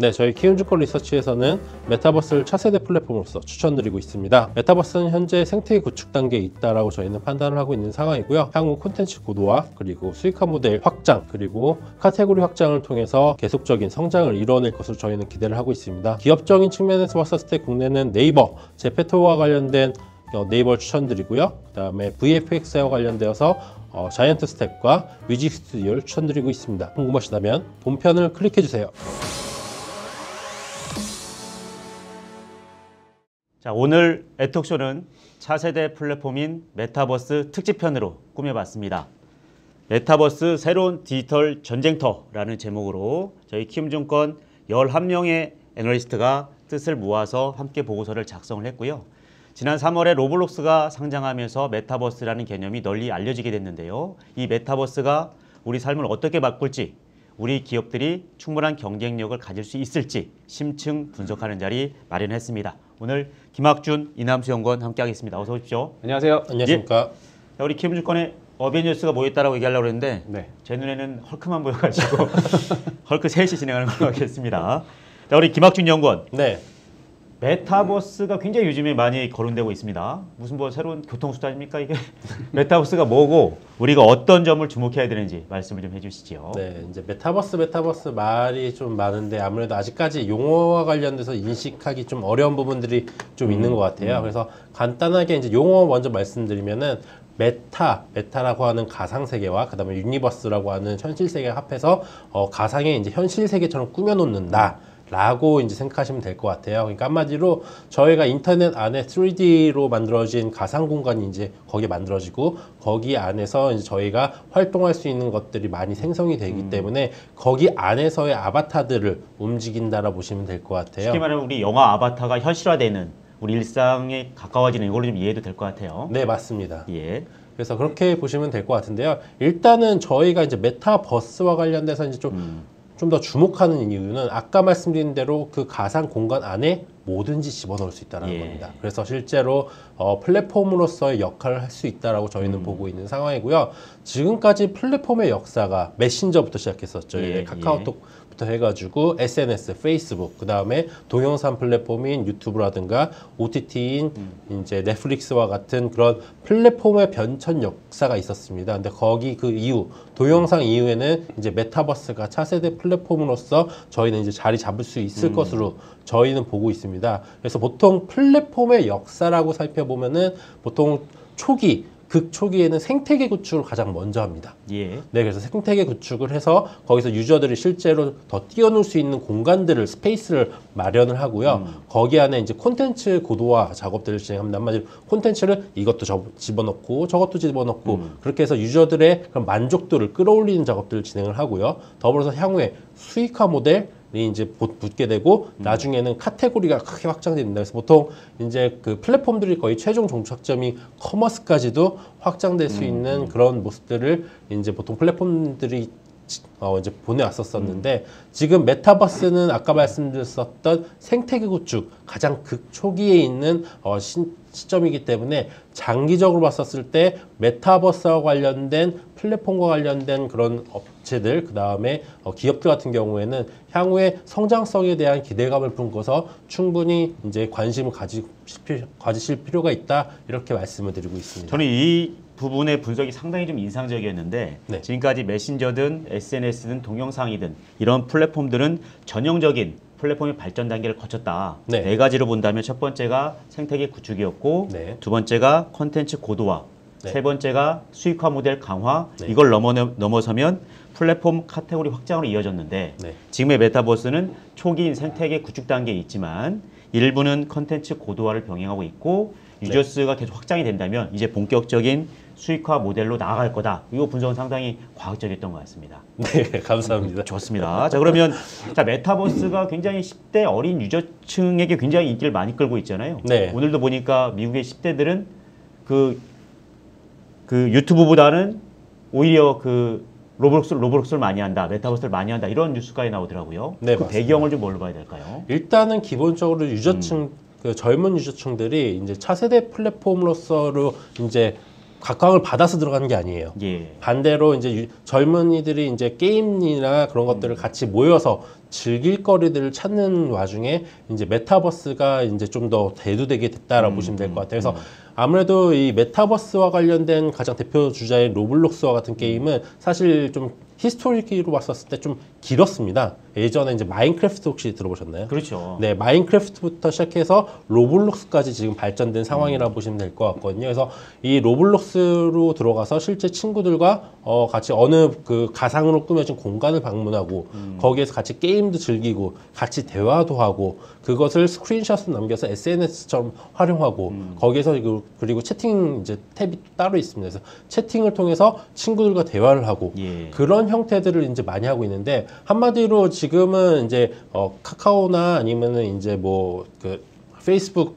네, 저희 키움증권 리서치에서는 메타버스를 차세대 플랫폼으로서 추천드리고 있습니다. 메타버스는 현재 생태계 구축 단계에 있다라고 저희는 판단을 하고 있는 상황이고요. 향후 콘텐츠 고도화, 그리고 수익화 모델 확장, 그리고 카테고리 확장을 통해서 계속적인 성장을 이뤄낼 것으로 저희는 기대를 하고 있습니다. 기업적인 측면에서 봤을 때 국내는 네이버, 제페토와 관련된 어, 네이버 추천드리고요. 그 다음에 VFX와 관련되어서 어, 자이언트 스텝과 위지윅 스튜디오를 추천드리고 있습니다. 궁금하시다면 본편을 클릭해주세요. 자, 오늘 애톡쇼는 차세대 플랫폼인 메타버스 특집편으로 꾸며봤습니다. 메타버스 새로운 디지털 전쟁터라는 제목으로 저희 키움증권 11명의 애널리스트가 뜻을 모아서 함께 보고서를 작성을 했고요. 지난 3월에 로블록스가 상장하면서 메타버스라는 개념이 널리 알려지게 됐는데요. 이 메타버스가 우리 삶을 어떻게 바꿀지 우리 기업들이 충분한 경쟁력을 가질 수 있을지 심층 분석하는 자리 마련했습니다. 오늘 김학준 이남수 연구원 함께하겠습니다. 어서 오십시오. 안녕하세요. 안녕하십니까. 자, 우리 키움증권에 어벤져스가 모였다라고 얘기하려고 했는데 네. 제 눈에는 헐크만 보여가지고 헐크 셋이 진행하는 걸로 하겠습니다. 자, 우리 김학준 연구원. 네, 메타버스가 굉장히 요즘에 많이 거론되고 있습니다. 무슨 뭐 새로운 교통수단입니까 이게? 메타버스가 뭐고 우리가 어떤 점을 주목해야 되는지 말씀을 좀 해주시죠. 네, 이제 메타버스 메타버스 말이 좀 많은데 아무래도 아직까지 용어와 관련돼서 인식하기 좀 어려운 부분들이 좀 있는 것 같아요. 그래서 간단하게 이제 용어 먼저 말씀드리면은 meta, meta라고 하는 가상 세계와 그다음에 universe라고 하는 현실 세계 합해서 어, 가상의 이제 현실 세계처럼 꾸며놓는다. 라고 이제 생각하시면 될 것 같아요. 그러니까 한마디로 저희가 인터넷 안에 3D로 만들어진 가상 공간이 이제 거기에 만들어지고 거기 안에서 이제 저희가 활동할 수 있는 것들이 많이 생성이 되기 때문에 거기 안에서의 아바타들을 움직인다라 보시면 될 것 같아요. 쉽게 말하면 우리 영화 아바타가 현실화되는 우리 일상에 가까워지는 이걸로 좀 이해도 될 것 같아요. 네, 맞습니다. 예. 그래서 그렇게 보시면 될 것 같은데요. 일단은 저희가 이제 메타버스와 관련돼서 이제 좀 좀 더 주목하는 이유는 아까 말씀드린 대로 그 가상 공간 안에 뭐든지 집어넣을 수 있다는 예. 겁니다. 그래서 실제로 어, 플랫폼으로서의 역할을 할 수 있다라고 저희는 보고 있는 상황이고요. 지금까지 플랫폼의 역사가 메신저부터 시작했었죠. 예, 예, 카카오톡 부터 해가지고 SNS, 페이스북, 그 다음에 동영상 플랫폼인 유튜브라든가 OTT인 이제 넷플릭스와 같은 그런 플랫폼의 변천 역사가 있었습니다. 근데 거기 그 이후 동영상 이후에는 이제 메타버스가 차세대 플랫폼으로서 저희는 이제 자리 잡을 수 있을 것으로 저희는 보고 있습니다. 그래서 보통 플랫폼의 역사라고 살펴보면은 보통 초기 극 초기에는 생태계 구축을 가장 먼저 합니다. 예. 네, 그래서 생태계 구축을 해서 거기서 유저들이 실제로 더 뛰어놀 수 있는 공간들을 스페이스를 마련을 하고요. 거기 안에 이제 콘텐츠 고도화 작업들을 진행합니다. 한마디로 콘텐츠를 이것도 저- 집어넣고 저것도 집어넣고 그렇게 해서 유저들의 그런 만족도를 끌어올리는 작업들을 진행을 하고요. 더불어서 향후에 수익화 모델 이 이제 곧 붙게 되고 나중에는 카테고리가 크게 확장됩니다. 그래서 보통 이제 그 플랫폼들이 거의 최종 종착점이 커머스까지도 확장될 수 있는 그런 모습들을 이제 보통 플랫폼들이 지- 어 이제 보내왔었었는데 지금 메타버스는 아까 말씀드렸었던 생태계 구축 가장 극 초기에 있는 어 신- 시점이기 때문에 장기적으로 봤었을 때 메타버스와 관련된 플랫폼과 관련된 그런 업체들 그 다음에 어 기업들 같은 경우에는 향후에 성장성에 대한 기대감을 품고서 충분히 이제 관심을 가지, 가지실 필요가 있다 이렇게 말씀을 드리고 있습니다. 저는 이 부분의 분석이 상당히 좀 인상적이었는데 네. 지금까지 메신저든 SNS든 동영상이든 이런 플랫폼들은 전형적인 플랫폼의 발전 단계를 거쳤다. 네. 네 가지로 본다면 첫 번째가 생태계 구축이었고 네. 두 번째가 콘텐츠 고도화, 네. 세 번째가 수익화 모델 강화. 네. 이걸 넘어 넘어서면 플랫폼 카테고리 확장으로 이어졌는데 네. 지금의 메타버스는 초기인 생태계 구축 단계에 있지만 일부는 컨텐츠 고도화를 병행하고 있고 유저스가 계속 확장이 된다면 이제 본격적인 수익화 모델로 나아갈 거다. 이 분석은 상당히 과학적이었던 것 같습니다. 네, 감사합니다. 좋습니다. 자 그러면 자 메타버스가 굉장히 10대 어린 유저층에게 굉장히 인기를 많이 끌고 있잖아요. 네. 오늘도 보니까 미국의 10대들은 그, 그 유튜브보다는 오히려 그 로블록스 로블록스를 많이 한다, 메타버스를 많이 한다 이런 뉴스까지 나오더라고요. 네, 그 맞습니다. 배경을 좀 뭘로 봐야 될까요? 일단은 기본적으로 유저층 음. 그 젊은 유저층들이 이제 차세대 플랫폼으로서로 이제 각광을 받아서 들어가는 게 아니에요. 예. 반대로 이제 유- 젊은이들이 이제 게임이나 그런 것들을 같이 모여서 즐길 거리들을 찾는 와중에 이제 메타버스가 이제 좀 더 대두되게 됐다라고 보시면 될 것 같아요. 그래서 아무래도 이 메타버스와 관련된 가장 대표 주자인 로블록스와 같은 게임은 사실 좀 히스토리로 봤었을 때 좀 길었습니다. 예전에 이제 마인크래프트 혹시 들어보셨나요? 그렇죠. 네, 마인크래프트부터 시작해서 로블록스까지 지금 발전된 상황이라 고 보시면 될 것 같거든요. 그래서 이 로블록스로 들어가서 실제 친구들과 어, 같이 어느 그 가상으로 꾸며진 공간을 방문하고 거기에서 같이 게임도 즐기고 같이 대화도 하고 그것을 스크린샷으로 남겨서 SNS처럼 활용하고 거기에서 그- 그리고 채팅 이제 탭이 따로 있습니다. 그래서 채팅을 통해서 친구들과 대화를 하고 예. 그런 형태들을 이제 많이 하고 있는데 한마디로 지금은 이제 어 카카오나 아니면은 이제 뭐 그 페이스북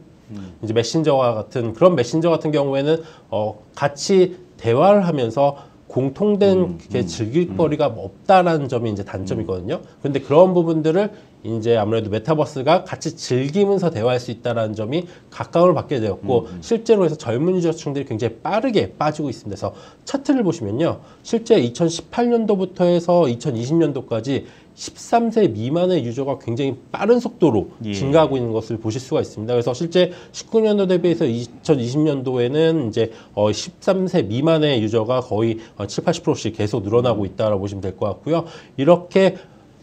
이제 메신저와 같은 그런 메신저 같은 경우에는 어 같이 대화를 하면서 공통된 게 즐길 거리가 없다라는 점이 이제 단점이거든요. 근데 그런 부분들을 이제 아무래도 메타버스가 같이 즐기면서 대화할 수 있다라는 점이 각광을 받게 되었고 실제로 해서 젊은 유저층들이 굉장히 빠르게 빠지고 있습니다. 그래서 차트를 보시면요. 실제 2018년도부터 해서 2020년도까지 13세 미만의 유저가 굉장히 빠른 속도로 예. 증가하고 있는 것을 보실 수가 있습니다. 그래서 실제 19년도 대비해서 2020년도에는 이제 어 13세 미만의 유저가 거의 어 7, 80%씩 계속 늘어나고 있다라고 보시면 될 것 같고요. 이렇게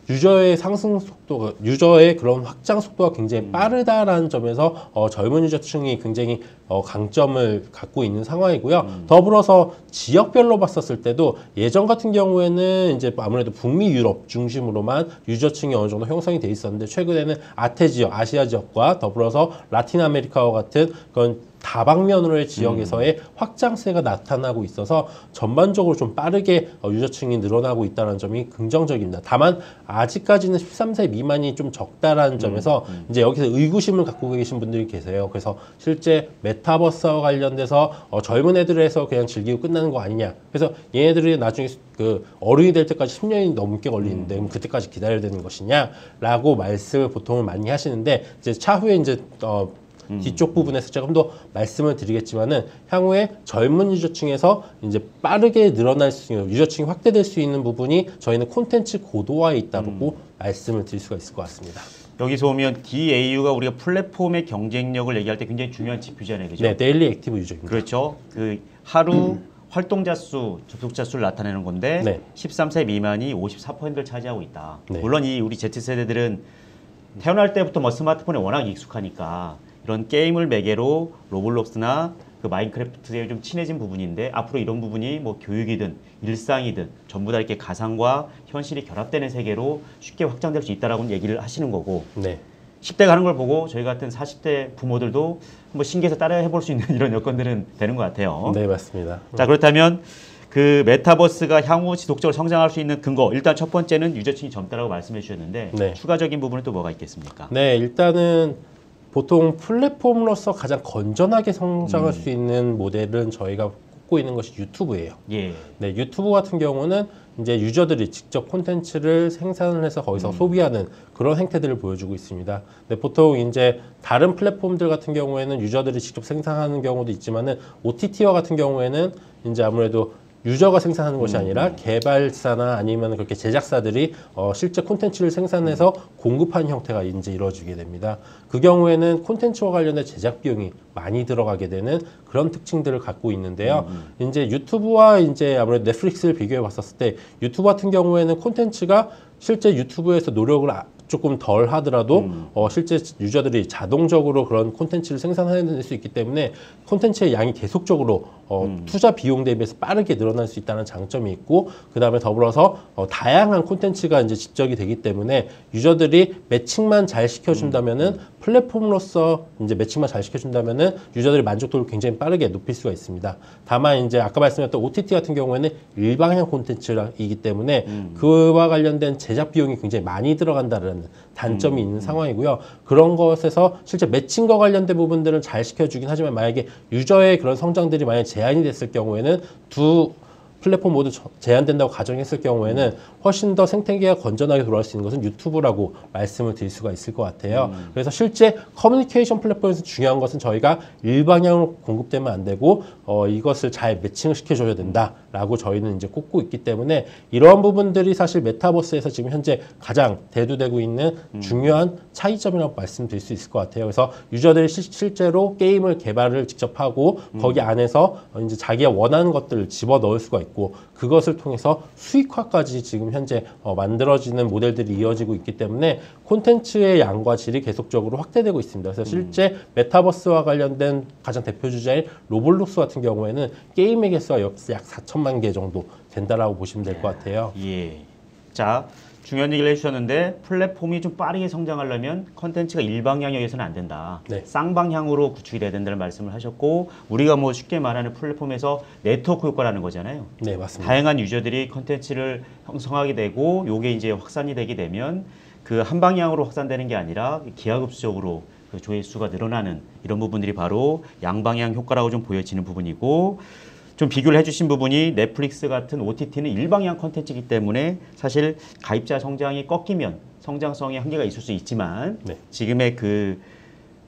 유저의 상승 속도가 유저의 그런 확장 속도가 굉장히 빠르다라는 점에서 어, 젊은 유저층이 굉장히 어, 강점을 갖고 있는 상황이고요. 더불어서 지역별로 봤었을 때도 예전 같은 경우에는 이제 아무래도 북미 유럽 중심으로만 유저층이 어느 정도 형성이 돼 있었는데 최근에는 아태 지역, 아시아 지역과 더불어서 라틴 아메리카와 같은 그런 다방면으로의 지역에서의 확장세가 나타나고 있어서 전반적으로 좀 빠르게 어, 유저층이 늘어나고 있다는 점이 긍정적입니다. 다만 아직까지는 13세 미만이 좀 적다라는 점에서 이제 여기서 의구심을 갖고 계신 분들이 계세요. 그래서 실제 메타버스와 관련돼서 어, 젊은 애들에서 그냥 즐기고 끝나는 거 아니냐. 그래서 얘네들이 나중에 그 어른이 될 때까지 10년이 넘게 걸리는데 그럼 그때까지 기다려야 되는 것이냐라고 말씀을 보통은 많이 하시는데 이제 차후에 이제 어 뒤쪽 부분에서 조금 더 말씀을 드리겠지만은 향후에 젊은 유저층에서 이제 빠르게 늘어날 수 있는 유저층이 확대될 수 있는 부분이 저희는 콘텐츠 고도화에 있다고 말씀을 드릴 수가 있을 것 같습니다. 여기서 보면 DAU가 우리가 플랫폼의 경쟁력을 얘기할 때 굉장히 중요한 지표잖아요. 그죠? 네, daily active user입니다. 그렇죠. 그 하루 활동자 수, 접속자 수를 나타내는 건데 네. 13세 미만이 54%를 차지하고 있다. 네. 물론 이 우리 Z세대들은 태어날 때부터 뭐 스마트폰에 워낙 익숙하니까 이런 게임을 매개로 로블록스나 그 마인크래프트에 좀 친해진 부분인데 앞으로 이런 부분이 뭐 교육이든 일상이든 전부 다 이렇게 가상과 현실이 결합되는 세계로 쉽게 확장될 수 있다라고 얘기를 하시는 거고 네. 10대 가는 걸 보고 저희 같은 40대 부모들도 뭐 신기해서 따라 해 볼 수 있는 이런 여건들은 되는 것 같아요. 네, 맞습니다. 자 그렇다면 그 메타버스가 향후 지속적으로 성장할 수 있는 근거 일단 첫 번째는 유저층이 젊다라고 말씀해 주셨는데 네. 추가적인 부분은 또 뭐가 있겠습니까? 네, 일단은 보통 플랫폼으로서 가장 건전하게 성장할 수 있는 모델은 저희가 꼽고 있는 것이 유튜브예요. 예. 네, 유튜브 같은 경우는 이제 유저들이 직접 콘텐츠를 생산을 해서 거기서 소비하는 그런 행태들을 보여주고 있습니다. 네, 보통 이제 다른 플랫폼들 같은 경우에는 유저들이 직접 생산하는 경우도 있지만은 OTT와 같은 경우에는 이제 아무래도 유저가 생산하는 것이 아니라 개발사나 아니면 그렇게 제작사들이 어, 실제 콘텐츠를 생산해서 공급하는 형태가 이제 이루어지게 됩니다. 그 경우에는 콘텐츠와 관련된 제작 비용이 많이 들어가게 되는 그런 특징들을 갖고 있는데요. 이제 유튜브와 이제 아무래도 넷플릭스를 비교해 봤었을 때 유튜브 같은 경우에는 콘텐츠가 실제 유튜브에서 노력을 아- 조금 덜 하더라도 어, 실제 유저들이 자동적으로 그런 콘텐츠를 생산해낼 수 있기 때문에 콘텐츠의 양이 계속적으로 어, 투자 비용 대비해서 빠르게 늘어날 수 있다는 장점이 있고 그 다음에 더불어서 어, 다양한 콘텐츠가 이제 집적이 되기 때문에 유저들이 매칭만 잘 시켜준다면은 플랫폼으로서 이제 매칭만 잘 시켜준다면은 유저들의 만족도를 굉장히 빠르게 높일 수가 있습니다. 다만 이제 아까 말씀드렸던 OTT 같은 경우에는 일방향 콘텐츠이기 때문에 그와 관련된 제작 비용이 굉장히 많이 들어간다는 단점이 있는 상황이고요. 그런 것에서 실제 매칭과 관련된 부분들은 잘 시켜주긴 하지만 만약에 유저의 그런 성장들이 만약 제한이 됐을 경우에는 두 플랫폼 모두 저- 제한된다고 가정했을 경우에는 훨씬 더 생태계가 건전하게 돌아갈 수 있는 것은 유튜브라고 말씀을 드릴 수가 있을 것 같아요. 그래서 실제 커뮤니케이션 플랫폼에서 중요한 것은 저희가 일방향으로 공급되면 안 되고 어, 이것을 잘 매칭을 시켜줘야 된다 라고 저희는 이제 꼽고 있기 때문에 이러한 부분들이 사실 메타버스에서 지금 현재 가장 대두되고 있는 중요한 차이점이라고 말씀드릴 수 있을 것 같아요. 그래서 유저들이 실- 실제로 게임을 개발을 직접 하고 거기 안에서 어, 이제 자기가 원하는 것들을 집어 넣을 수가 있고 그것을 통해서 수익화까지 지금 현재 어, 만들어지는 모델들이 이어지고 있기 때문에 콘텐츠의 양과 질이 계속적으로 확대되고 있습니다. 그래서 실제 메타버스와 관련된 가장 대표 주자인 로블록스 같은 경우에는 게임의 개수가 약 4천만 개 정도 된다라고 보시면 될 것 같아요. 예. 자, 중요한 얘기를 해주셨는데 플랫폼이 좀 빠르게 성장하려면 컨텐츠가 일방향이어서는 안 된다. 네. 쌍방향으로 구축이 돼야 된다는 말씀을 하셨고 우리가 뭐 쉽게 말하는 플랫폼에서 네트워크 효과라는 거잖아요. 네, 맞습니다. 다양한 유저들이 컨텐츠를 형성하게 되고 요게 이제 확산이 되게 되면 그 한 방향으로 확산되는 게 아니라 기하급수적으로 그 조회수가 늘어나는 이런 부분들이 바로 양방향 효과라고 좀 보여지는 부분이고 좀 비교를 해주신 부분이 넷플릭스 같은 OTT는 일방향 컨텐츠이기 때문에 사실 가입자 성장이 꺾이면 성장성에 한계가 있을 수 있지만 네. 지금의 그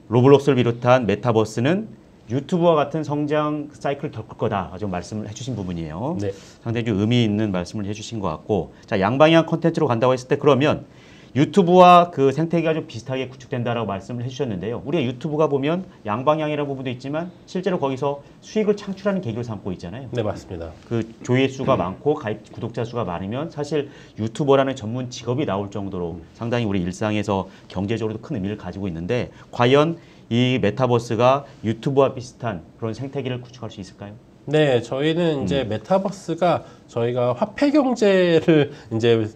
로블록스를 비롯한 메타버스는 유튜브와 같은 성장 사이클을 겪을 거다 좀 말씀을 해주신 부분이에요. 네. 상당히 좀 의미 있는 말씀을 해주신 것 같고 자 양방향 컨텐츠로 간다고 했을 때 그러면 유튜브와 그 생태계가 좀 비슷하게 구축된다라고 말씀을 해주셨는데요. 우리가 유튜브가 보면 양방향이라는 부분도 있지만 실제로 거기서 수익을 창출하는 계기를 삼고 있잖아요. 네, 맞습니다. 그 조회수가 많고 가입 구독자 수가 많으면 사실 유튜버라는 전문 직업이 나올 정도로 상당히 우리 일상에서 경제적으로도 큰 의미를 가지고 있는데 과연 이 메타버스가 유튜브와 비슷한 그런 생태계를 구축할 수 있을까요? 네, 저희는 음. 이제 메타버스가 저희가 화폐 경제를 이제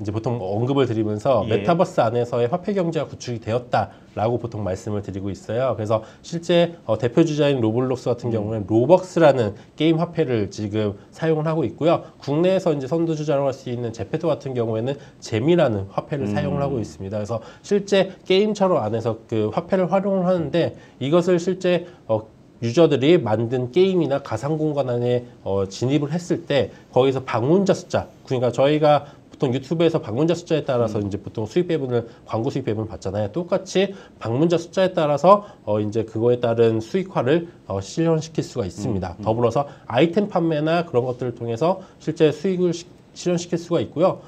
이제 보통 언급을 드리면서 예. 메타버스 안에서의 화폐 경제가 구축이 되었다라고 보통 말씀을 드리고 있어요. 그래서 실제 어, 대표 주자인 로블록스 음. 같은 경우는 로벅스라는 게임 화폐를 지금 사용을 하고 있고요. 국내에서 이제 선두 주자로 할 수 있는 제페토 같은 경우에는 젬이라는 화폐를 음. 사용을 하고 있습니다. 그래서 실제 게임처럼 안에서 그 화폐를 활용을 하는데 이것을 실제 어, 유저들이 만든 게임이나 가상 공간 안에 어, 진입을 했을 때 거기서 방문자 숫자 그러니까 저희가 보통 유튜브에서 방문자 숫자에 따라서 이제 보통 수익 배분을 광고 수익 배분 받잖아요. 똑같이 방문자 숫자에 따라서 어 이제 그거에 따른 수익화를 어 실현시킬 수가 있습니다. 더불어서 아이템 판매나 그런 것들을 통해서 실제 수익을 시- 실현시킬 수가 있고요.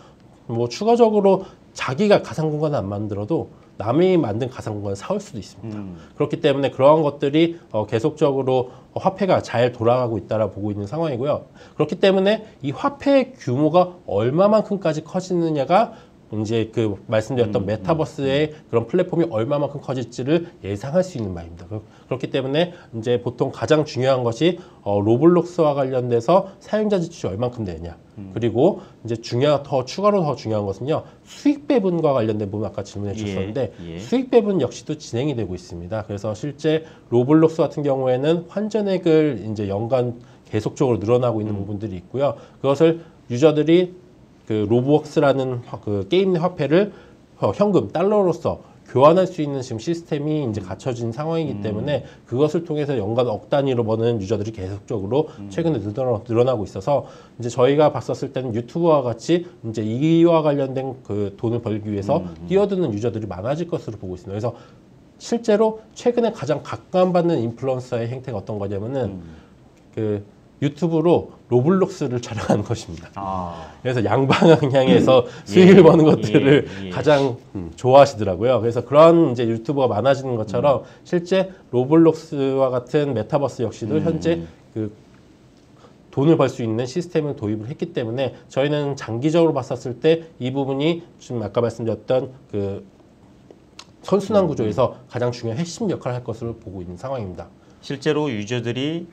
뭐 추가적으로 자기가 가상 공간을 안 만들어도 남이 만든 가상 공간을 사올 수도 있습니다. 음. 그렇기 때문에 그러한 것들이 어, 계속적으로 어, 화폐가 잘 돌아가고 있다라 보고 있는 상황이고요. 그렇기 때문에 이 화폐의 규모가 얼마만큼까지 커지느냐가 이제 그 말씀드렸던 메타버스의 그런 플랫폼이 얼마만큼 커질지를 예상할 수 있는 바입니다. 그- 그렇기 때문에 이제 보통 가장 중요한 것이 어, 로블록스와 관련돼서 사용자 지출이 얼만큼 되느냐. 그리고 이제 중요 더 추가로 더 중요한 것은요 수익 배분과 관련된 부분 아까 질문해 주셨는데 예, 예. 수익 배분 역시도 진행이 되고 있습니다. 그래서 실제 로블록스 같은 경우에는 환전액을 이제 연간 계속적으로 늘어나고 있는 부분들이 있고요. 그것을 유저들이 그 로브웍스라는 화- 그 게임 내 화폐를 어, 현금 달러로서 교환할 수 있는 지금 시스템이 이제 갖춰진 상황이기 때문에 그것을 통해서 연간 억 단위로 버는 유저들이 계속적으로 최근에 늘어나, 늘어나 고 있어서 이제 저희가 봤었을 때는 유튜브와 같이 이제 이와 관련된 그 돈을 벌기 위해서 뛰어드는 유저들이 많아질 것으로 보고 있습니다. 그래서 실제로 최근에 가장 각광받는 인플루언서의 행태가 어떤 거냐면은 그 유튜브로 로블록스를 촬영하는 것입니다. 아, 그래서 양방향에서 예, 수익을 버는 것들을 예, 예. 가장 음, 좋아하시더라고요. 그래서 그런 이제 유튜버가 많아지는 것처럼 실제 로블록스와 같은 메타버스 역시도 음. 현재 그 돈을 벌 수 있는 시스템을 도입을 했기 때문에 저희는 장기적으로 봤었을 때 이 부분이 지금 아까 말씀드렸던 그 선순환 구조에서 가장 중요한 핵심 역할을 할 것으로 보고 있는 상황입니다. 실제로 유저들이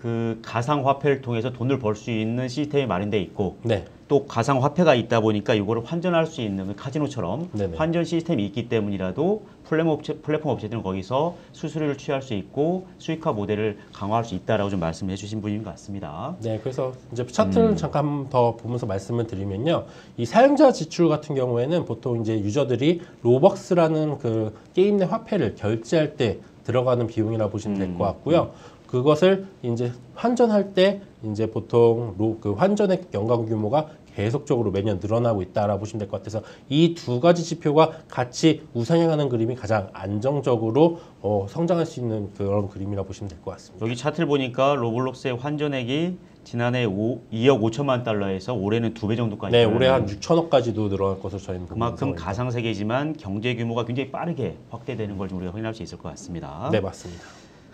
그 가상 화폐를 통해서 돈을 벌 수 있는 시스템이 마련돼 있고 네, 또 가상 화폐가 있다 보니까 이거를 환전할 수 있는 카지노처럼 네네. 환전 시스템이 있기 때문이라도 플랫폼 업체 플랫폼 업체들은 거기서 수수료를 취할 수 있고 수익화 모델을 강화할 수 있다라고 좀 말씀해 주신 분인 것 같습니다. 네, 그래서 이제 차트를 잠깐 더 보면서 말씀을 드리면요. 이 사용자 지출 같은 경우에는 보통 이제 유저들이 로벅스라는 그 게임 내 화폐를 결제할 때 들어가는 비용이라 보시면 될 것 같고요. 그것을 이제 환전할 때 이제 보통 로, 그 환전의 연간 규모가 계속적으로 매년 늘어나고 있다라고 보시면 될 것 같아서 이 두 가지 지표가 같이 우상향하는 그림이 가장 안정적으로 어, 성장할 수 있는 그런 그림이라고 보시면 될 것 같습니다. 여기 차트를 보니까 로블록스의 환전액이 지난해 5, 2억 5천만 달러에서 올해는 두 배 정도까지 네, 올해 한 6천억까지도 늘어날 것으로 저희는 그만큼 상황입니다. 가상 세계지만 경제 규모가 굉장히 빠르게 확대되는 걸 좀 우리가 확인할 수 있을 것 같습니다. 네, 맞습니다.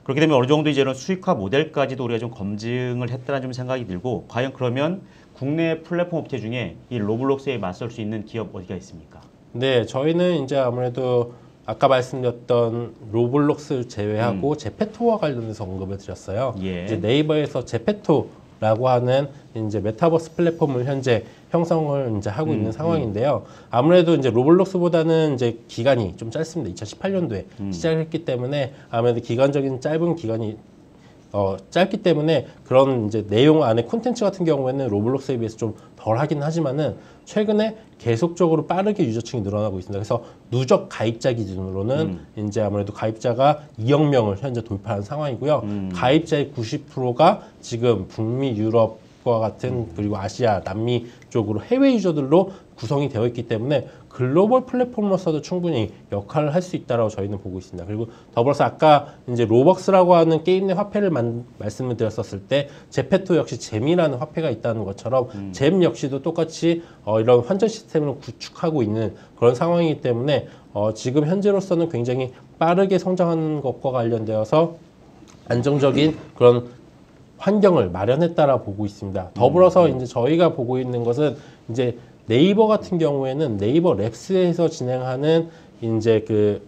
그렇게 되면 어느 정도 이제 이런 수익화 모델까지도 우리가 좀 검증을 했다는 좀 생각이 들고 과연 그러면 국내 플랫폼 업체 중에 이 로블록스에 맞설 수 있는 기업 어디가 있습니까? 네, 저희는 이제 아무래도 아까 말씀드렸던 로블록스 제외하고 제페토와 관련해서 언급을 드렸어요. 예. 이제 네이버에서 제페토 라고 하는 이제 메타버스 플랫폼을 현재 형성을 이제 하고 있는 상황인데요. 아무래도 이제 로블록스보다는 이제 기간이 좀 짧습니다. 2018년도에 시작을 했기 때문에 아무래도 기간적인 짧은 기간이 어, 짧기 때문에 그런 이제 내용 안에 콘텐츠 같은 경우에는 로블록스에 비해서 좀 덜 하긴 하지만은 최근에 계속적으로 빠르게 유저층이 늘어나고 있습니다. 그래서 누적 가입자 기준으로는 이제 아무래도 가입자가 2억 명을 현재 돌파한 상황이고요. 가입자의 90%가 지금 북미, 유럽 과 같은 그리고 아시아, 남미 쪽으로 해외 유저들로 구성이 되어 있기 때문에 글로벌 플랫폼으로서도 충분히 역할을 할 수 있다라고 저희는 보고 있습니다. 그리고 더불어서 아까 이제 로벅스라고 하는 게임 내 화폐를 만- 말씀을 드렸었을 때 제페토 역시 젬이라는 화폐가 있다는 것처럼 젬 역시도 똑같이 어, 이런 환전 시스템을 구축하고 있는 그런 상황이기 때문에 어, 지금 현재로서는 굉장히 빠르게 성장하는 것과 관련되어서 안정적인 그런 환경을 마련했다라 보고 있습니다. 더불어서 이제 저희가 보고 있는 것은 이제 네이버 같은 경우에는 네이버 랩스에서 진행하는 이제 그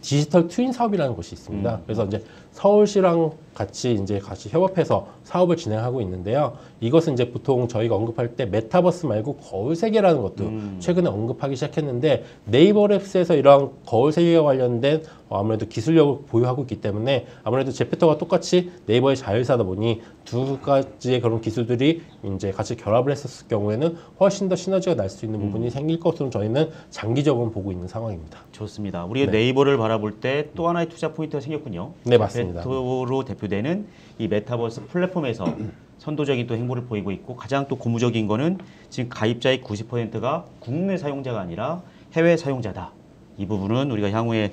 digital twin 사업이라는 곳이 있습니다. 그래서 이제 서울시랑 같이 이제 같이 협업해서 사업을 진행하고 있는데요. 이것은 이제 보통 저희가 언급할 때 메타버스 말고 거울 세계라는 것도 최근에 언급하기 시작했는데 네이버 랩스에서 이러한 거울 세계와 관련된 어, 아무래도 기술력을 보유하고 있기 때문에 아무래도 제페토가 똑같이 네이버의 자회사다 보니 두 가지의 그런 기술들이 이제 같이 결합을 했었을 경우에는 훨씬 더 시너지가 날 수 있는 부분이 생길 것으로 저희는 장기적으로 보고 있는 상황입니다. 좋습니다. 우리가 네이버를 바라볼 때 또 하나의 투자 포인트가 생겼군요. 네, 맞습니다. 제페토로 대표 되는 이 메타버스 플랫폼에서 선도적인 또 행보를 보이고 있고 가장 또 고무적인 거는 지금 가입자의 90%가 국내 사용자가 아니라 해외 사용자다. 이 부분은 우리가 향후에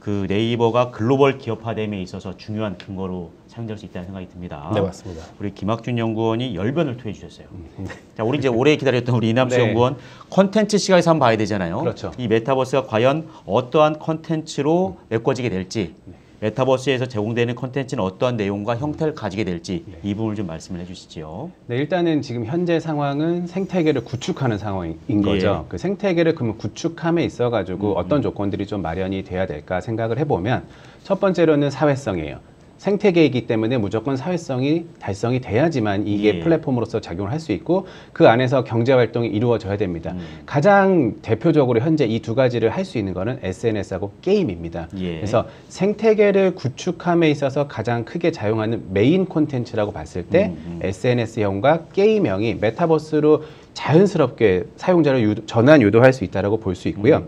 그 네이버가 글로벌 기업화됨에 있어서 중요한 근거로 사용될 수 있다는 생각이 듭니다. 네, 맞습니다. 우리 김학준 연구원이 열변을 토해 주셨어요. 자, 우리 이제 오래 기다렸던 우리 이남수 네. 연구원 컨텐츠 시각에서 한번 봐야 되잖아요. 그렇죠. 이 메타버스가 과연 어떠한 컨텐츠로 메꿔지게 될지, 메타버스에서 제공되는 컨텐츠는 어떠한 내용과 형태를 가지게 될지 이 부분을 좀 말씀을 해주시지요. 네, 일단은 지금 현재 상황은 생태계를 구축하는 상황인 예. 거죠. 그 생태계를 그러면 구축함에 있어가지고 어떤 조건들이 좀 마련이 돼야 될까 생각을 해보면 첫 번째로는 사회성이에요. 생태계이기 때문에 무조건 사회성이 달성이 돼야지만 이게 예. 플랫폼으로서 작용을 할 수 있고 그 안에서 경제 활동이 이루어져야 됩니다. 가장 대표적으로 현재 이 두 가지를 할 수 있는 거는 SNS하고 게임입니다. 예. 그래서 생태계를 구축함에 있어서 가장 크게 작용하는 메인 콘텐츠라고 봤을 때 SNS형과 게임형이 메타버스로 자연스럽게 사용자를 유도- 전환 유도할 수 있다라고 볼 수 있고요.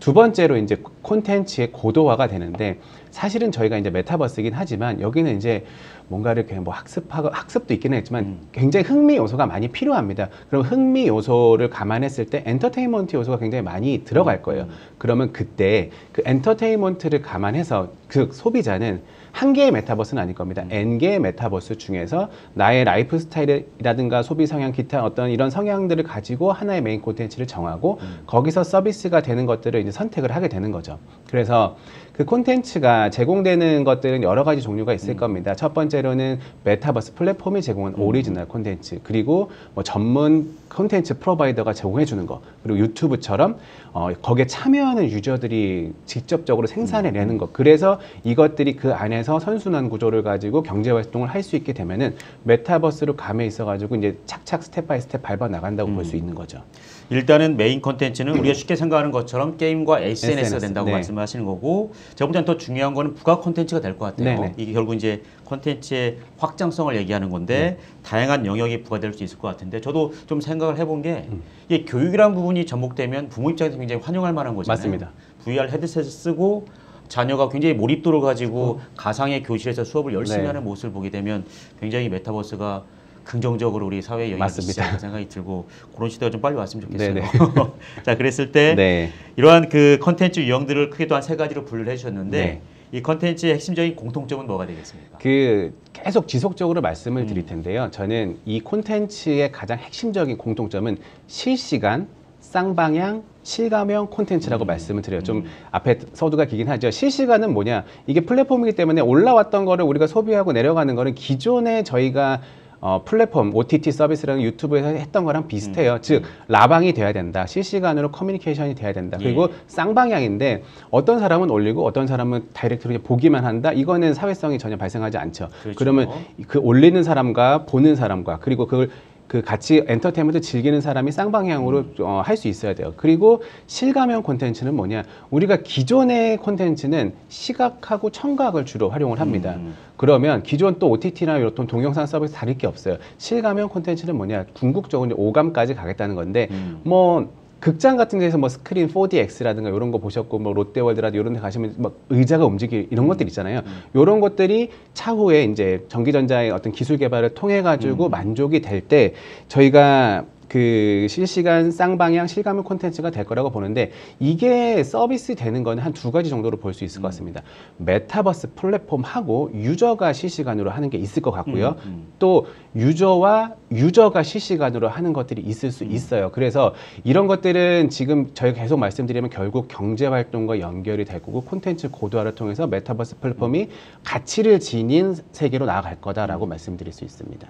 두 번째로 이제 콘텐츠의 고도화가 되는데 사실은 저희가 이제 메타버스이긴 하지만 여기는 이제 뭔가를 그냥 뭐 학습하고 학습도 있긴 했지만 굉장히 흥미 요소가 많이 필요합니다. 그럼 흥미 요소를 감안했을 때 엔터테인먼트 요소가 굉장히 많이 들어갈 거예요. 그러면 그때 그 엔터테인먼트를 감안해서 그 소비자는 한 개의 메타버스는 아닐 겁니다. N 개의 메타버스 중에서 나의 라이프 스타일이라든가 소비 성향, 기타 어떤 이런 성향들을 가지고 하나의 메인 콘텐츠를 정하고 거기서 서비스가 되는 것들을 이제 선택을 하게 되는 거죠. 그래서 그 콘텐츠가 제공되는 것들은 여러 가지 종류가 있을 겁니다. 첫 번째로는 메타버스 플랫폼이 제공한 오리지널 콘텐츠, 그리고 뭐 전문 콘텐츠 provider가 제공해 주는 거, 그리고 유튜브처럼 어, 거기에 참여하는 유저들이 직접적으로 생산해 내는 것. 그래서 이것들이 그 안에서 선순환 구조를 가지고 경제 활동을 할 수 있게 되면은 메타버스로 감에 있어 가지고 이제 착착 step by step 밟아 나간다고 볼 수 있는 거죠. 일단은 메인 컨텐츠는 우리가 쉽게 생각하는 것처럼 게임과 SNS가 SNS, 된다고 네. 말씀하시는 거고 저보다는 더 중요한 거는 부가 컨텐츠가 될 것 같아요. 네네. 이게 결국 이제 컨텐츠의 확장성을 얘기하는 건데 네. 다양한 영역이 부가될 수 있을 것 같은데 저도 좀 생각을 해본 게 음. 이게 교육이라는 부분이 접목되면 부모 입장에서 굉장히 환영할 만한 거잖아요. 맞습니다. VR 헤드셋을 쓰고 자녀가 굉장히 몰입도를 가지고 가상의 교실에서 수업을 열심히 어. 네. 하는 모습을 보게 되면 굉장히 메타버스가 긍정적으로 우리 사회에 영향을 않는 생각이 들고 그런 시대가 좀 빨리 왔으면 좋겠어요. 자, 그랬을 때 네. 이러한 그 컨텐츠 유형들을 크게 또 한 세 가지로 분류를 해주셨는데 네. 이 컨텐츠의 핵심적인 공통점은 뭐가 되겠습니까? 그 계속 지속적으로 말씀을 음. 드릴 텐데요. 저는 이 콘텐츠의 가장 핵심적인 공통점은 실시간, 쌍방향, 실감형 콘텐츠라고 말씀을 드려요. 좀 앞에 서두가 길긴 하죠. 실시간은 뭐냐? 이게 플랫폼이기 때문에 올라왔던 거를 우리가 소비하고 내려가는 거는 기존에 저희가 어, 플랫폼 OTT 서비스라는 유튜브에서 했던 거랑 비슷해요. 즉 라방이 돼야 된다. 실시간으로 커뮤니케이션이 돼야 된다. 그리고 예. 쌍방향인데 어떤 사람은 올리고 어떤 사람은 direct로 그냥 보기만 한다. 이거는 사회성이 전혀 발생하지 않죠. 그렇죠. 그러면그 올리는 사람과 보는 사람과 그리고 그걸 그 같이 엔터테인먼트 즐기는 사람이 쌍방향으로 어, 할 수 있어야 돼요. 그리고 실감형 콘텐츠는 뭐냐? 우리가 기존의 콘텐츠는 시각하고 청각을 주로 활용을 합니다. 음. 그러면 기존 또 OTT나 이런 동영상 서비스 다를 게 없어요. 실감형 콘텐츠는 뭐냐? 궁극적으로 오감까지 가겠다는 건데 음. 뭐 극장 같은 데서 뭐 스크린 4DX라든가 이런 거 보셨고 뭐 롯데월드라든가 이런 데 가시면 막 의자가 움직이 이런 것들 있잖아요. 이런 것들이 차후에 이제 전기전자의 어떤 기술 개발을 통해 가지고 만족이 될 때 저희가 그 실시간 쌍방향 실감형 콘텐츠가 될 거라고 보는데 이게 서비스 되는 거는 한 두 가지 정도로 볼 수 있을 것 같습니다. 메타버스 플랫폼하고 유저가 실시간으로 하는 게 있을 것 같고요. 음, 또 유저와 유저가 실시간으로 하는 것들이 있을 수 있어요. 그래서 이런 것들은 지금 저희가 계속 말씀드리면 결국 경제 활동과 연결이 될 거고 콘텐츠 고도화를 통해서 메타버스 플랫폼이 가치를 지닌 세계로 나아갈 거다라고 말씀드릴 수 있습니다.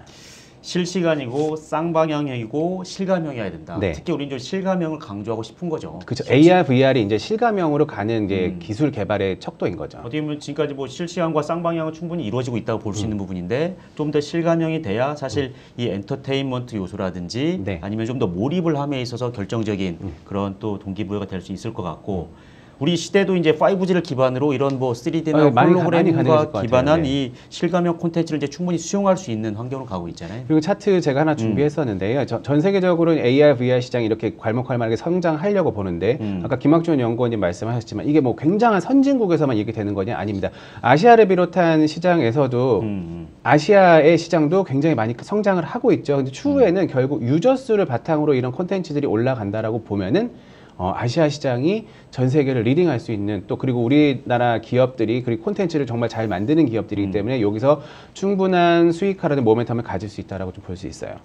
실시간이고 쌍방향형이고 실감형이어야 된다. 네. 특히 우리는 좀 실감형을 강조하고 싶은 거죠. 그렇죠. AR, VR이 이제 실감형으로 가는 이제 음. 기술 개발의 척도인 거죠. 어떻게 보면 지금까지 뭐 실시간과 쌍방향은 충분히 이루어지고 있다고 볼수 있는 부분인데 좀 더 실감형이 돼야 사실 이 엔터테인먼트 요소라든지 네. 아니면 좀 더 몰입을 함에 있어서 결정적인 그런 또 동기부여가 될 수 있을 것 같고 우리 시대도 이제 5G를 기반으로 이런 뭐 3D나 어, 것 홀로그램과. 기반한 네. 이 실감형 콘텐츠를 이제 충분히 수용할 수 있는 환경으로 가고 있잖아요. 그리고 차트 제가 하나 준비했었는데요. 저- 전 세계적으로 AR, VR 시장이 이렇게 괄목할만하게 성장하려고 보는데 음. 아까 김학준 연구원님 말씀하셨지만 이게 뭐 굉장한 선진국에서만 이게 되는 거냐 아닙니다. 아시아를 비롯한 시장에서도 음, 음. 아시아의 시장도 굉장히 많이 성장을 하고 있죠. 근데 추후에는 결국 유저 수를 바탕으로 이런 콘텐츠들이 올라간다라고 보면은 어, 아시아 시장이 전 세계를 리딩할 수 있는 또 그리고 우리나라 기업들이 그리고 콘텐츠를 정말 잘 만드는 기업들이기 때문에 여기서 충분한 수익화라는 모멘텀을 가질 수 있다라고 좀 볼 수 있어요.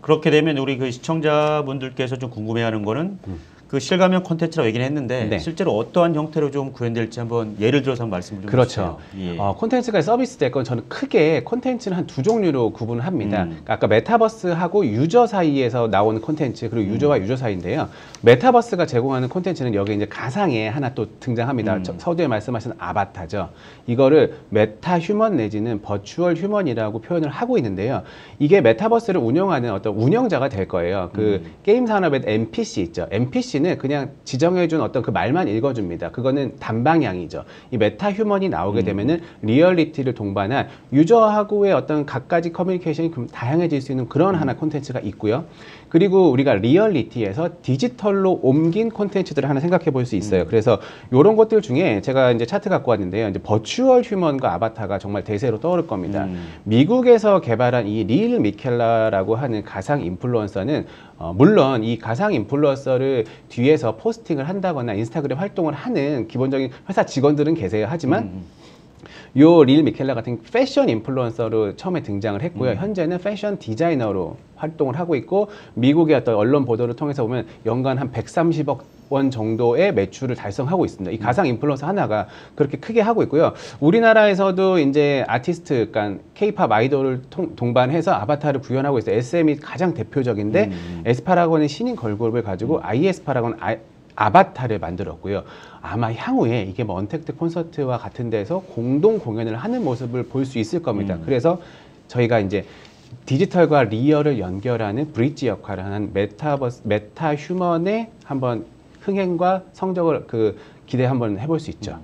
그렇게 되면 우리 그 시청자분들께서 좀 궁금해하는 거는 그 실감형 콘텐츠라고 얘기는 했는데 네. 실제로 어떠한 형태로 좀 구현될지 한번 예를 들어서 한번 말씀 좀 그렇죠. 해주세요. 예. 어, 콘텐츠가 서비스 될건 저는 크게 콘텐츠는 한 두 종류로 구분을 합니다. 음. 그러니까 아까 메타버스하고 유저 사이에서 나오는 콘텐츠 그리고 유저와 유저 사이인데요. 메타버스가 제공하는 콘텐츠는 여기 이제 가상에 하나 또 등장합니다. 음. 저- 서두에 말씀하신 아바타죠. 이거를 meta human 내지는 virtual human이라고 표현을 하고 있는데요. 이게 메타버스를 운영하는 어떤 운영자가 될 거예요. 그 음. 게임 산업의 NPC 있죠. NPC 는 그냥 지정해준 어떤 그 말만 읽어줍니다. 그거는 단방향이죠. 이 meta human이 나오게 되면은 리얼리티를 동반한 유저하고의 어떤 각가지 커뮤니케이션이 좀 다양해질 수 있는 그런 하나 콘텐츠가 있고요. 그리고 우리가 리얼리티에서 디지털로 옮긴 콘텐츠들을 하나 생각해 볼 수 있어요. 그래서 이런 것들 중에 제가 이제 차트 갖고 왔는데요. 이제 virtual human과 아바타가 정말 대세로 떠오를 겁니다. 음. 미국에서 개발한 이 Lil Miquela라고 하는 가상 인플루언서는 어, 물론 이 가상 인플루언서를 뒤에서 포스팅을 한다거나 인스타그램 활동을 하는 기본적인 회사 직원들은 계세요. 하지만 음. 요 Lil Miquela 같은 패션 인플루언서로 처음에 등장을 했고요. 음. 현재는 패션 디자이너로 활동을 하고 있고 미국의 어떤 언론 보도를 통해서 보면 연간 한 130억 원 정도의 매출을 달성하고 있습니다. 음. 이 가상 인플루언서 하나가 그렇게 크게 하고 있고요. 우리나라에서도 이제 아티스트, 그러니까 케이팝 아이돌을 통- 동반해서 아바타를 구현하고 있어요. SM이 가장 대표적인데 음. 에스파라곤의 신인 걸그룹을 가지고 아이에스파라곤 아, 아바타를 만들었고요. 아마 향후에 이게 뭐 언택트 콘서트와 같은 데서 공동 공연을 하는 모습을 볼 수 있을 겁니다. 음. 그래서 저희가 이제 디지털과 real을 연결하는 bridge 역할을 하는 메타버스, meta human의 한번 흥행과 성적을 그 기대 한번 해볼 수 있죠.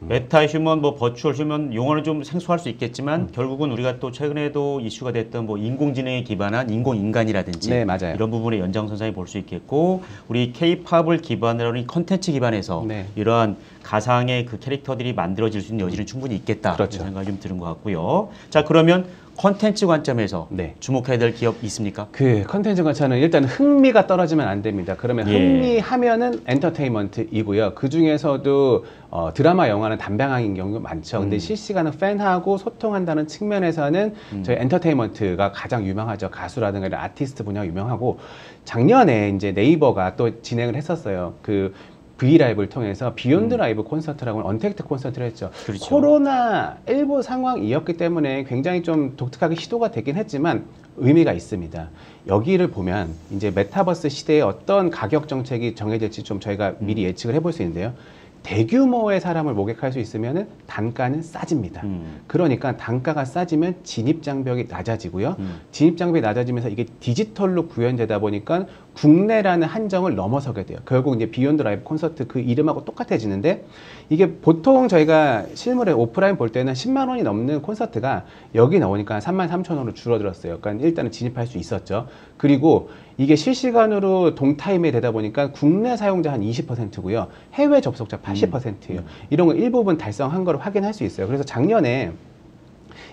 meta human, 뭐 virtual human 용어는 좀 생소할 수 있겠지만 음. 결국은 우리가 또 최근에도 이슈가 됐던 뭐 인공지능에 기반한 인공 인간이라든지 네, 맞아요. 이런 부분의 연장선상에 볼수 있겠고 우리 K-팝을 기반으로 하는 컨텐츠 기반에서 네. 이러한 가상의 그 캐릭터들이 만들어질 수 있는 여지는 충분히 있겠다 그렇죠. 생각이 좀 드는 것 같고요. 자 그러면 컨텐츠 관점에서 네. 주목해야 될 기업 있습니까? 그 컨텐츠 관점은 일단 흥미가 떨어지면 안 됩니다. 그러면 예. 흥미하면은 엔터테인먼트이고요. 그 중에서도 어, 드라마, 영화는 단방향인 경우가 많죠. 근데 음. 실시간은 팬하고 소통한다는 측면에서는 음. 저희 엔터테인먼트가 가장 유명하죠. 가수라든가 이런 아티스트 분야가 유명하고 작년에 이제 네이버가 또 진행을 했었어요. 그 V Live를 통해서 Beyond Live 콘서트라고 하는 언택트 콘서트를 했죠. 음. 그렇죠. 코로나 일부 상황이었기 때문에 굉장히 좀 독특하게 시도가 되긴 했지만 의미가 있습니다. 여기를 보면 이제 메타버스 시대에 어떤 가격 정책이 정해질지 좀 저희가 미리 예측을 해볼 수 있는데요. 대규모의 사람을 모객할 수 있으면 단가는 싸집니다. 음. 그러니까 단가가 싸지면 진입 장벽이 낮아지고요. 음. 진입 장벽이 낮아지면서 이게 디지털로 구현되다 보니까 국내라는 한정을 넘어서게 돼요. 결국 이제 Beyond Live 콘서트 그 이름하고 똑같아지는데 이게 보통 저희가 실물에 오프라인 볼 때는 10만 원이 넘는 콘서트가 여기 나오니까 3만 3천 원으로 줄어들었어요. 그러니까 일단은 진입할 수 있었죠. 그리고 이게 실시간으로 동타임에 되다 보니까 국내 사용자 한 20%고요. 해외 접속자 80%예요. 이런 거 일부분 달성한 걸 확인할 수 있어요. 그래서 작년에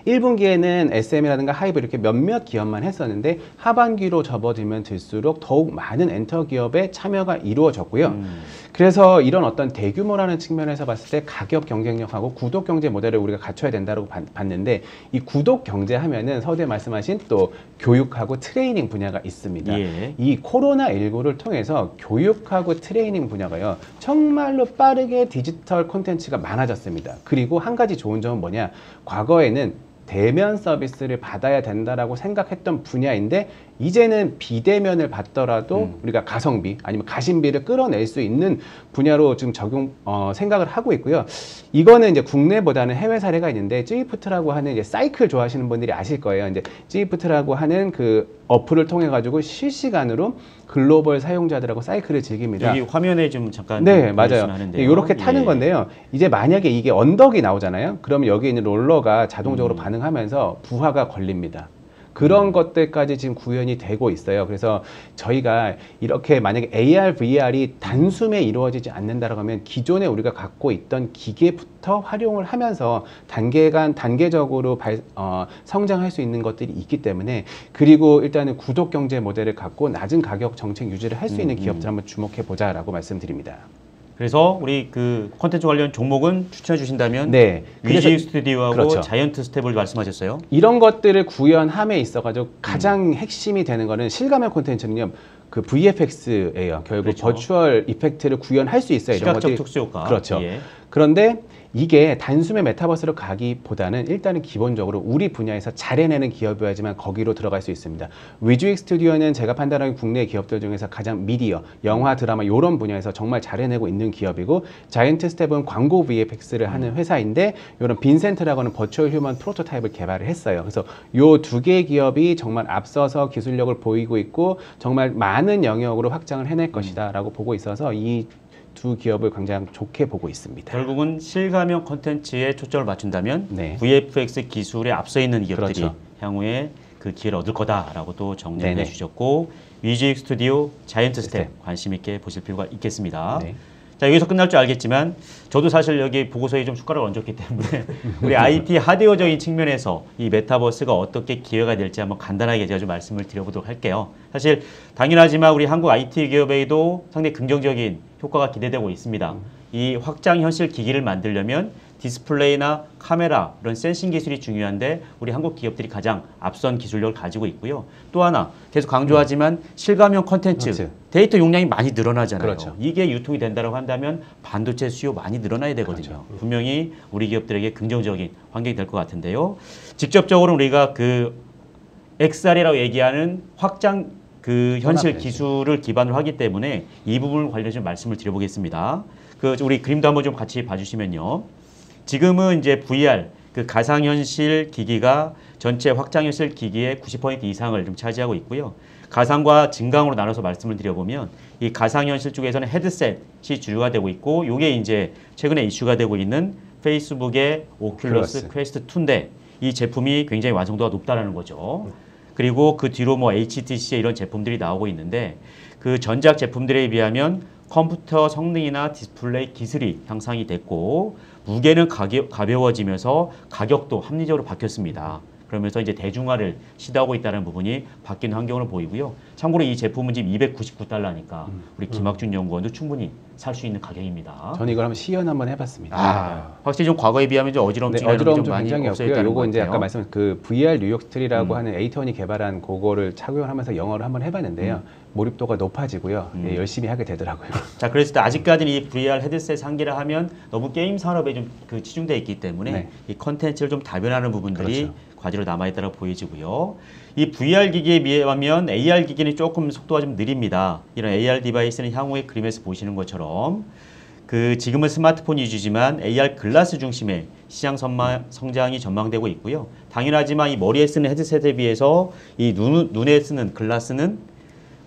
1분기에는 SM이라든가 하이브 이렇게 몇몇 기업만 했었는데 하반기로 접어들면 들수록 더욱 많은 엔터 기업의 참여가 이루어졌고요. 음. 그래서 이런 어떤 대규모라는 측면에서 봤을 때 가격 경쟁력하고 구독 경제 모델을 우리가 갖춰야 된다고 봤- 봤는데 이 구독 경제 하면은 서두에 말씀하신 또 교육하고 트레이닝 분야가 있습니다. 예. 이 코로나 19를 통해서 교육하고 트레이닝 분야가요 정말로 빠르게 디지털 콘텐츠가 많아졌습니다. 그리고 한 가지 좋은 점은 뭐냐? 과거에는 대면 서비스를 받아야 된다라고 생각했던 분야인데 이제는 비대면을 받더라도 음. 우리가 가성비 아니면 가심비를 끌어낼 수 있는 분야로 지금 적용 어, 생각을 하고 있고요. 이거는 이제 국내보다는 해외 사례가 있는데 찌이프트라고 하는 이제 사이클 좋아하시는 분들이 아실 거예요. 이제 찌이프트라고 하는 그 어플을 통해 가지고 실시간으로 글로벌 사용자들하고 사이클을 즐깁니다. 여기 화면에 좀 잠깐 네, 맞아요. 이렇게 타는 예. 건데요. 이제 만약에 이게 언덕이 나오잖아요. 그러면 여기 있는 롤러가 자동적으로 음. 반응하면서 부하가 걸립니다. 그런 음. 것들까지 지금 구현이 되고 있어요. 그래서 저희가 이렇게 만약에 AR, VR이 단숨에 이루어지지 않는다라고 하면 기존에 우리가 갖고 있던 기계부터 활용을 하면서 단계간 단계적으로 발- 어, 성장할 수 있는 것들이 있기 때문에 그리고 일단은 구독 경제 모델을 갖고 낮은 가격 정책 유지를 할 수 있는 음, 기업들 한번 주목해 보자라고 말씀드립니다. 그래서 우리 그 콘텐츠 관련 종목은 추천해 주신다면 네. 위지 스튜디오하고 그렇죠. 자이언트 스텝을 말씀하셨어요. 이런 것들을 구현함에 있어 가지고 음. 가장 핵심이 되는 거는 실감형 콘텐츠는요. 그 VFX예요. 결국 그렇죠. 버추얼 이펙트를 구현할 수 있어요. 이런 시각적 것들이 특수 효과. 그렇죠. 예. 그런데 이게 단숨에 메타버스로 가기보다는 일단은 기본적으로 우리 분야에서 잘 해내는 기업이어야지만 거기로 들어갈 수 있습니다. 위지윅 스튜디오는 제가 판단하는 국내 기업들 중에서 가장 미디어, 영화, 드라마 이런 분야에서 정말 잘 해내고 있는 기업이고 자이언트 스텝은 광고 VFX를 하는 회사인데 이런 빈센트라고 하는 virtual human prototype을 개발을 했어요. 그래서 요 두 개의 기업이 정말 앞서서 기술력을 보이고 있고 정말 많은 영역으로 확장을 해낼 것이다 라고 보고 있어서 이 두 기업을 굉장히 좋게 보고 있습니다. 결국은 실감형 콘텐츠에 초점을 맞춘다면 네. VFX 기술에 앞서 있는 기업들이 그렇죠. 향후에 그 기회를 얻을 거다라고 또 정리해 네네. 주셨고 위지윅 스튜디오 자이언트 스텝 스텝. 관심 있게 보실 필요가 있겠습니다. 네. 자 여기서 끝날 줄 알겠지만 저도 사실 여기 보고서에 좀 숟가락을 얹었기 때문에 우리 IT 하드웨어적인 측면에서 이 메타버스가 어떻게 기회가 될지 한번 간단하게 제가 좀 말씀을 드려보도록 할게요. 사실 당연하지만 우리 한국 IT 기업에도 상당히 긍정적인 효과가 기대되고 있습니다. 이 확장 현실 기기를 만들려면 디스플레이나 카메라 이런 센싱 기술이 중요한데 우리 한국 기업들이 가장 앞선 기술력을 가지고 있고요. 또 하나 계속 강조하지만 실감형 컨텐츠. 데이터 용량이 많이 늘어나잖아요. 그렇죠. 이게 유통이 된다고 한다면 반도체 수요 많이 늘어나야 되거든요. 그렇죠. 분명히 우리 기업들에게 긍정적인 환경이 될 것 같은데요. 직접적으로 우리가 그 XR이라고 얘기하는 확장 그 현실 기술을 기반으로 하기 때문에 이 부분을 관련해서 좀 말씀을 드려보겠습니다. 그 우리 그림도 한번 좀 같이 봐주시면요. 지금은 이제 VR 그 가상현실 기기가 전체 확장현실 기기의 90% 이상을 좀 차지하고 있고요. 가상과 증강으로 나눠서 말씀을 드려보면 이 가상현실 쪽에서는 헤드셋이 주류가 되고 있고 이게 이제 최근에 이슈가 되고 있는 페이스북의 오큘러스 오큘러스. 퀘스트 2인데 이 제품이 굉장히 완성도가 높다라는 거죠. 그리고 그 뒤로 뭐 HTC의 이런 제품들이 나오고 있는데 그 전작 제품들에 비하면 컴퓨터 성능이나 디스플레이 기술이 향상이 됐고 무게는 가벼, 가벼워지면서 가격도 합리적으로 바뀌었습니다. 그러면서 이제 대중화를 시도하고 있다는 부분이 바뀐 환경으로 보이고요. 참고로 이 제품은 지금 299달러니까 우리 김학준 연구원도 충분히 살 수 있는 가격입니다. 저는 이걸 한번 시연 한번 해봤습니다. 아, 확실히 좀 과거에 비하면 좀 네, 어지럼증이 어지러움 좀좀 굉장히 없고요. 요거 것 이제. 아까 말씀 그 VR 뉴욕 스토리라고 음. 하는 에이톤이 개발한 그거를 착용을 하면서 영어를 한번 해봤는데요. 몰입도가 높아지고요. 음. 예, 열심히 하게 되더라고요. 자, 그랬을 때 아직까지는 이 VR 헤드셋 한계라 하면 너무 게임 산업에 좀 그 치중돼 있기 때문에 네. 이 컨텐츠를 좀 다변화하는 부분들이 그렇죠. 과제로 남아 있다고 보여지고요. 이 VR 기기에 비하면 AR 기기는 조금 속도가 좀 느립니다. 이런 AR device는 향후에 그림에서 보시는 것처럼 그 지금은 스마트폰 위주지만 AR 글라스 중심의 시장 성장이 전망되고 있고요. 당연하지만 이 머리에 쓰는 헤드셋에 비해서 이 눈, 눈에 쓰는 글라스는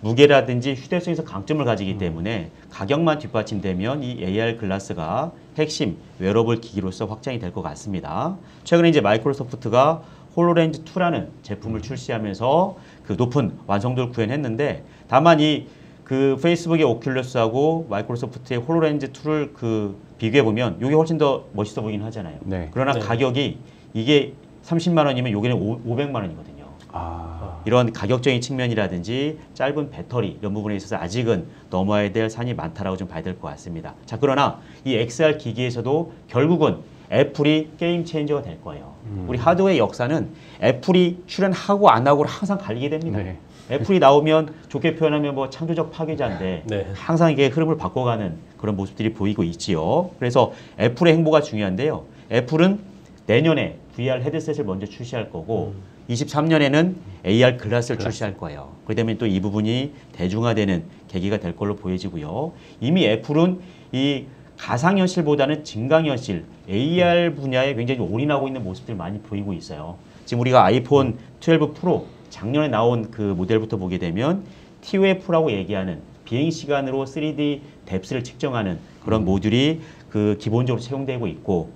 무게라든지 휴대성에서 강점을 가지기 때문에 가격만 뒷받침되면 이 AR 글라스가 핵심 웨어러블 기기로서 확장이 될 것 같습니다. 최근에 이제 마이크로소프트가 홀로렌즈 2라는 제품을 출시하면서 그 높은 완성도를 구현했는데 다만 이 그 페이스북의 오큘러스하고 마이크로소프트의 홀로렌즈 2를 그 비교해 보면 이게 훨씬 더 멋있어 보이긴 하잖아요. 네. 그러나 네. 가격이 이게 30만 원이면 여기는 500만 원이거든요. 아, 이런 가격적인 측면이라든지 짧은 배터리 이런 부분에 있어서 아직은 넘어야 될 산이 많다라고 좀 봐야 될 것 같습니다. 자 그러나 이 XR 기기에서도 결국은 애플이 game changer가 될 거예요. 우리 하드웨어 역사는 애플이 출현하고 안 하고를 항상 갈리게 됩니다. 네. 애플이 나오면 좋게 표현하면 뭐 창조적 파괴자인데 네. 항상 이게 흐름을 바꿔가는 그런 모습들이 보이고 있지요. 그래서 애플의 행보가 중요한데요. 애플은 내년에 VR 헤드셋을 먼저 출시할 거고 23년에는 AR 글라스를 출시할 거예요. 그렇기 때문에 또 이 부분이 대중화되는 계기가 될 걸로 보여지고요. 이미 애플은 이 가상현실보다는 증강현실, AR 분야에 굉장히 올인하고 있는 모습들 많이 보이고 있어요. 지금 우리가 아이폰 12 프로 작년에 나온 그 모델부터 보게 되면 TOF라고 얘기하는 비행 시간으로 3D 뎁스를 측정하는 그런 모듈이 그 기본적으로 채용되고 있고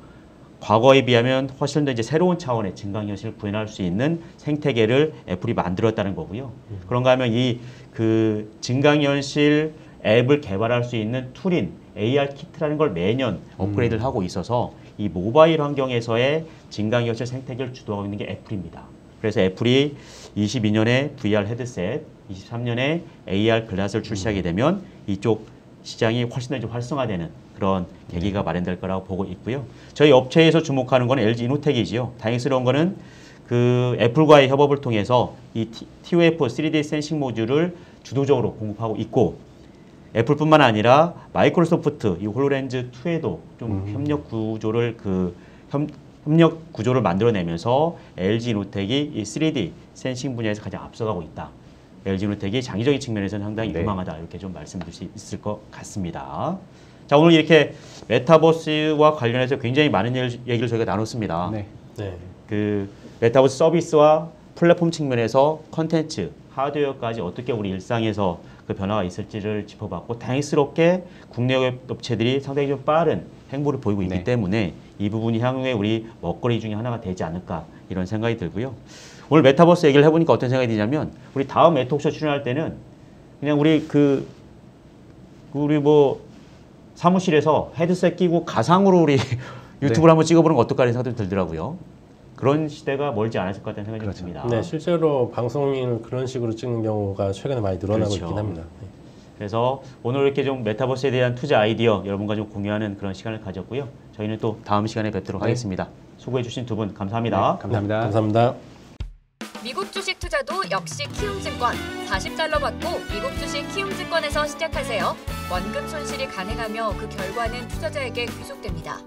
과거에 비하면 훨씬 더 이제 새로운 차원의 증강현실을 구현할 수 있는 생태계를 애플이 만들었다는 거고요. 그런가 하면 이 그 증강현실 앱을 개발할 수 있는 툴인 AR Kit라는 걸 매년 업그레이드를 하고 있어서 이 모바일 환경에서의 증강현실 생태계를 주도하고 있는 게 애플입니다. 그래서 애플이 22년에 VR 헤드셋, 23년에 AR 글라스를 출시하게 되면 이쪽 시장이 훨씬 더좀 활성화되는 그런 계기가 마련될 거라고 보고 있고요. 저희 업체에서 주목하는 건 LG 이노텍이지요. 다행스러운 거는 그 애플과의 협업을 통해서 이 TOF 3D 센싱 모듈을 주도적으로 공급하고 있고 애플뿐만 아니라 마이크로소프트 이 홀로렌즈 2에도 좀 협력 구조를 그 협, 협력 구조를 만들어내면서 LG 이노텍이 이 3D 센싱 분야에서 가장 앞서가고 있다. LG 이노텍이 장기적인 측면에서는 상당히 네. 유망하다 이렇게 좀 말씀드릴 수 있을 것 같습니다. 자 오늘 이렇게 메타버스와 관련해서 굉장히 많은 일- 얘기를 저희가 나눴습니다. 네. 네. 그 메타버스 서비스와 플랫폼 측면에서 컨텐츠, 하드웨어까지 어떻게 우리 일상에서 그 변화가 있을지를 짚어봤고 다행스럽게 국내 업체들이 상당히 좀 빠른 행보를 보이고 있기 네. 때문에 이 부분이 향후에 우리 먹거리 중에 하나가 되지 않을까 이런 생각이 들고요. 오늘 메타버스 얘기를 해보니까 어떤 생각이 드냐면 우리 다음 애톡쇼 출연할 때는 그냥 우리 그 우리 뭐 사무실에서 헤드셋 끼고 가상으로 우리 유튜브를 한번 찍어보는 건 어떨까 하는 생각도 들더라고요. 그런 시대가 멀지 않았을 것 같다는 생각이 좀 그렇죠. 듭니다. 네, 실제로 방송인을 그런 식으로 찍는 경우가 최근에 많이 늘어나고 그렇죠. 있긴 합니다. 네. 그래서 오늘 이렇게 좀 메타버스에 대한 투자 아이디어 여러분과 좀 공유하는 그런 시간을 가졌고요. 저희는 또 다음 시간에 뵙도록 네. 하겠습니다. 수고해주신 두 분 감사합니다. 네, 감사합니다. 감사합니다. 미국 주식 투자도 역시 키움증권 40달러 받고 미국 주식 키움증권에서 시작하세요. 원금 손실이 가능하며 그 결과는 투자자에게 귀속됩니다.